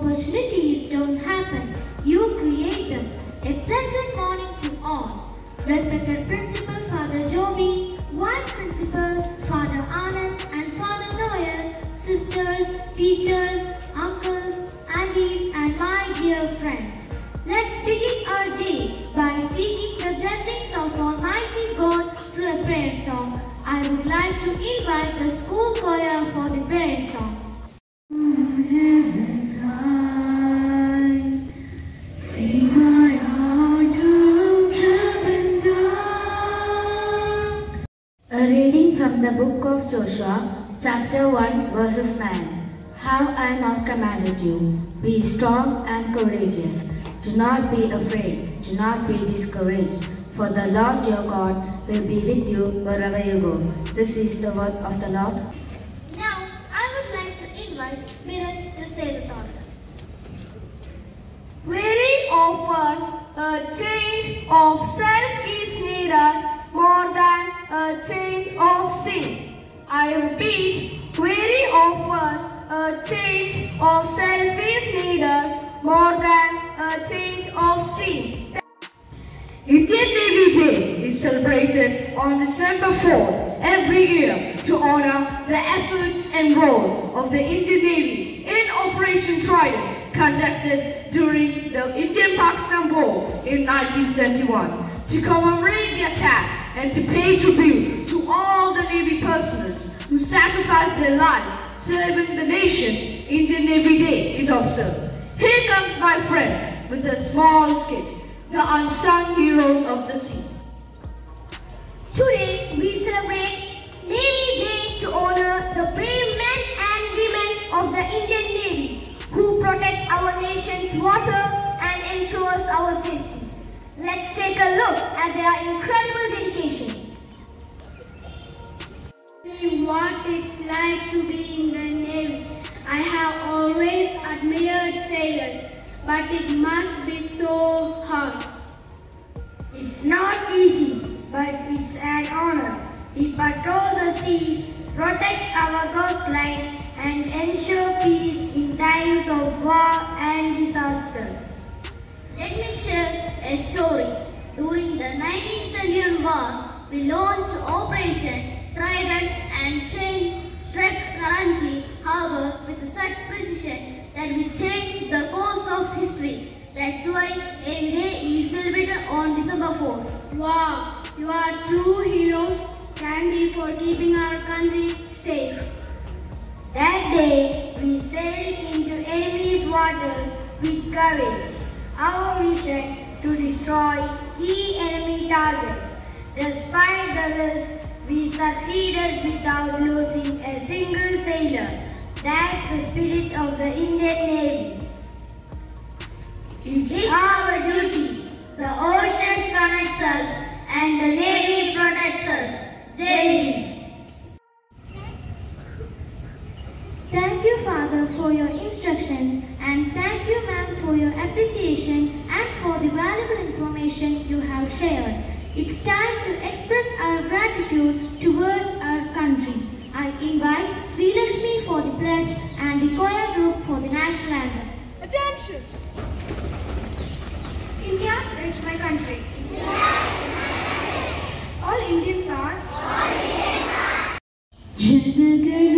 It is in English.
opportunities don't happen. You create them. A pleasant morning to all. Respected Principal Father Joby, Vice Principal Father Anand and Father Noel, sisters, teachers, uncles, aunties and my dear friends. Let's begin our day by seeking the blessings of Almighty God through a prayer song. I would like to invite the school choir for the prayer song. From the book of Joshua, chapter 1, verses 9. Have I not commanded you? Be strong and courageous. Do not be afraid. Do not be discouraged. For the Lord your God will be with you wherever you go. This is the word of the Lord. Now, I would like to invite Virat to say the thought. Very often, a change of self is needed more than a change of sin. I repeat, very often, a change of self is more than a change of sin. Indian Navy Day is celebrated on December 4th every year to honor the efforts and role of the Indian Navy in Operation Trident conducted during the Indian-Pakistan War in 1971 to commemorate the attack and to pay tribute to all the Navy personnel who sacrificed their lives serving the nation. Indian Navy Day is observed. Here comes my friends with a small skit the unsung heroes of the sea. Today, we celebrate Navy Day to honor the brave men and women of the Indian Navy who protect our nation's water and ensures our safety. Let's take a look at their incredible dedication. It's like to be in the Navy. I have always admired sailors, but it must be so hard. It's not easy, but it's an honor. We patrol the seas, protect our coastline, and ensure peace in times of war and disaster. Let me share a story. During the 1971 war, we launched Operation Trident and trained we changed the course of history. That's why every day is celebrated on December 4th. Wow, you are true heroes. Thank you for keeping our country safe. That day, we sailed into enemy's waters with courage. Our mission to destroy key enemy targets. Despite the risk, we succeeded without losing a single sailor. That's the spirit of the Indian Navy. It's our duty. The ocean connects us and the Navy protects us. Jai. Thank you, Father, for your instructions and thank you, ma'am, for your appreciation and for the valuable information you have shared. It's time to express our gratitude United my country. All Indians are. All Indians are.